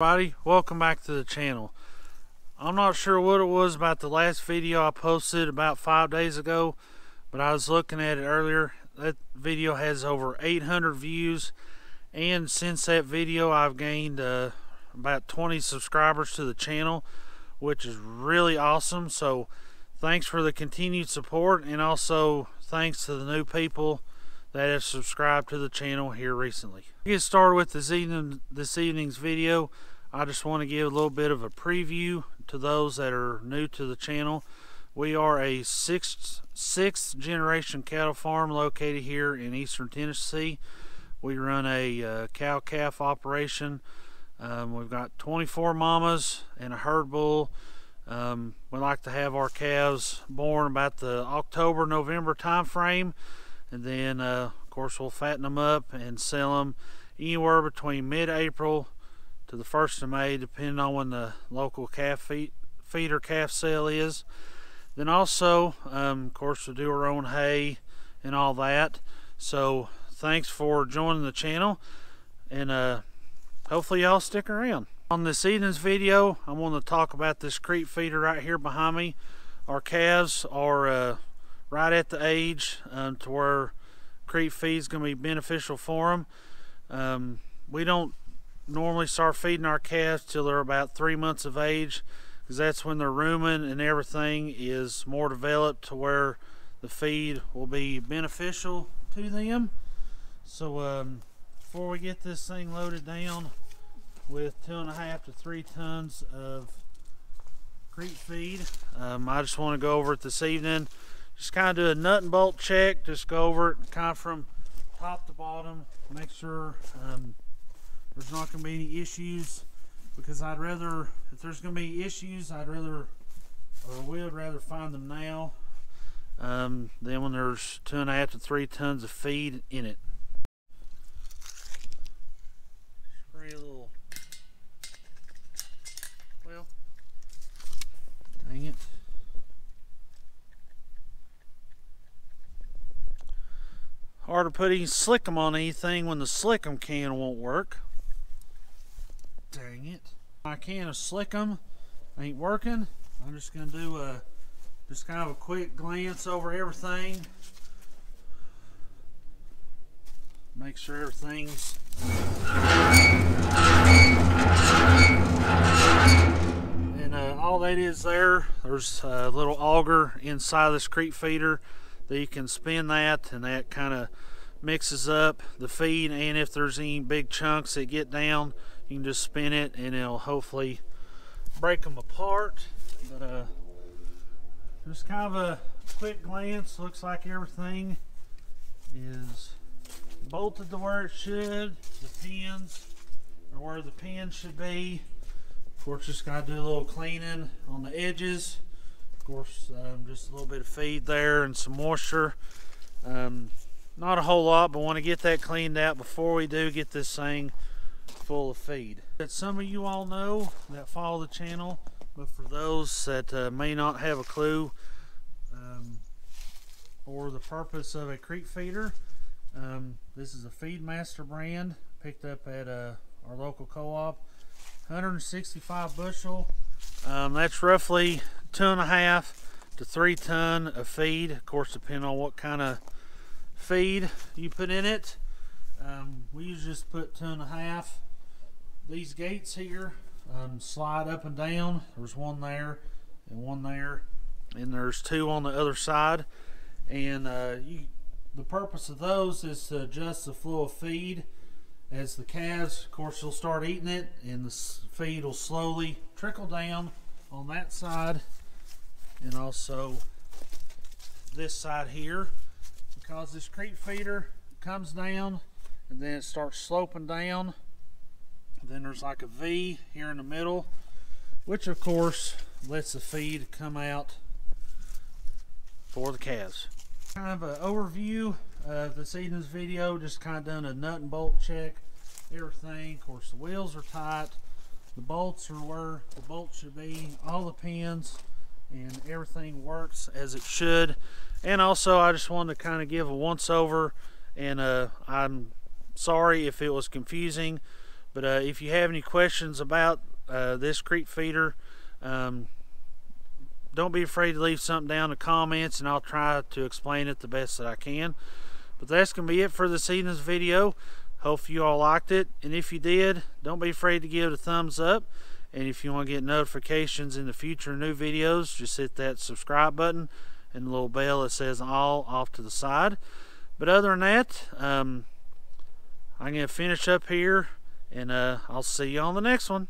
everybody. Welcome back to the channel. I'm not sure what it was about the last video I posted about five days ago but I was looking at it earlier. That video has over 800 views and since that video I've gained uh, about 20 subscribers to the channel which is really awesome. So thanks for the continued support and also thanks to the new people that have subscribed to the channel here recently. To get started with this, evening, this evening's video, I just want to give a little bit of a preview to those that are new to the channel. We are a sixth, sixth generation cattle farm located here in eastern Tennessee. We run a uh, cow calf operation. Um, we've got 24 mamas and a herd bull. Um, we like to have our calves born about the October November time frame and then uh, of course we'll fatten them up and sell them anywhere between mid-April to the 1st of May depending on when the local calf feed, feeder calf sale is. Then also um, of course we do our own hay and all that. So thanks for joining the channel and uh, hopefully y'all stick around. On this evening's video I'm going to talk about this creep feeder right here behind me. Our calves are uh, right at the age um, to where creep feed is going to be beneficial for them. Um, we don't normally start feeding our calves till they're about three months of age because that's when their rumen and everything is more developed to where the feed will be beneficial to them. So um, before we get this thing loaded down with two and a half to three tons of creep feed, um, I just want to go over it this evening just kind of do a nut and bolt check just go over it kind of from top to bottom make sure um, there's not going to be any issues. Because I'd rather if there's going to be issues I'd rather or would rather find them now um, than when there's two and a half to three tons of feed in it spray a little well dang it Hard to put any slickum on anything when the slickum can won't work. Dang it. My can of slickum ain't working. I'm just to do a just kind of a quick glance over everything. Make sure everything's and uh, all that is there, there's a little auger inside this creep feeder that you can spin that and that kind of mixes up the feed and if there's any big chunks that get down you can just spin it and it'll hopefully break them apart. But uh just kind of a quick glance. Looks like everything is bolted to where it should. The pins are where the pins should be. Of course just got to do a little cleaning on the edges. Of course, um, just a little bit of feed there and some moisture. Um, not a whole lot, but want to get that cleaned out before we do get this thing full of feed. That some of you all know that follow the channel, but for those that uh, may not have a clue um, or the purpose of a creep feeder, um, this is a Feedmaster brand picked up at uh, our local co-op. 165 bushel. Um, that's roughly two and a half to three ton of feed of course depending on what kind of feed you put in it. Um, we just put two and a half. These gates here um, slide up and down. There's one there and one there and there's two on the other side. And uh, you, the purpose of those is to adjust the flow of feed. As the calves of course will start eating it and the feed will slowly trickle down on that side. And also this side here because this creep feeder comes down and then it starts sloping down. Then there's like a V here in the middle which of course lets the feed come out for the calves. Kind of an overview of this evening's video just kind of done a nut and bolt check. Everything of course the wheels are tight the bolts are where the bolts should be all the pins and everything works as it should and also I just wanted to kind of give a once over and uh, I'm sorry if it was confusing But uh, if you have any questions about uh, this creep feeder, um, don't be afraid to leave something down in the comments and I'll try to explain it the best that I can. But that's to be it for this evening's video. Hope you all liked it. And if you did, don't be afraid to give it a thumbs up. And if you want to get notifications in the future new videos, just hit that subscribe button and the little bell that says all off to the side. But other than that, um, I'm going to finish up here and uh, I'll see you on the next one.